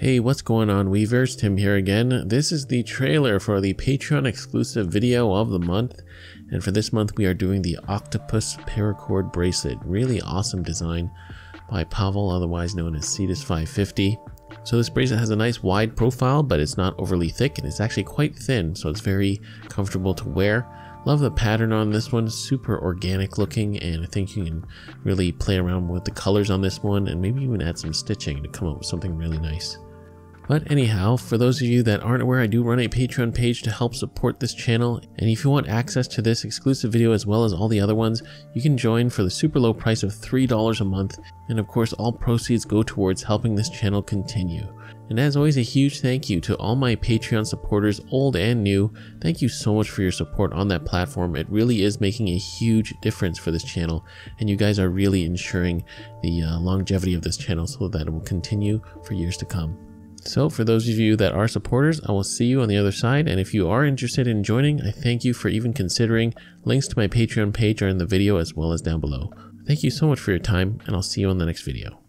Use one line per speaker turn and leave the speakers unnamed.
Hey, what's going on Weavers? Tim here again. This is the trailer for the Patreon exclusive video of the month. And for this month we are doing the Octopus Paracord Bracelet. Really awesome design by Pavel, otherwise known as Cetus 550. So this bracelet has a nice wide profile, but it's not overly thick and it's actually quite thin, so it's very comfortable to wear. Love the pattern on this one, super organic looking, and I think you can really play around with the colors on this one and maybe even add some stitching to come up with something really nice. But anyhow, for those of you that aren't aware, I do run a Patreon page to help support this channel. And if you want access to this exclusive video as well as all the other ones, you can join for the super low price of $3 a month. And of course, all proceeds go towards helping this channel continue. And as always, a huge thank you to all my Patreon supporters, old and new. Thank you so much for your support on that platform. It really is making a huge difference for this channel. And you guys are really ensuring the uh, longevity of this channel so that it will continue for years to come. So for those of you that are supporters, I will see you on the other side. And if you are interested in joining, I thank you for even considering. Links to my Patreon page are in the video as well as down below. Thank you so much for your time, and I'll see you on the next video.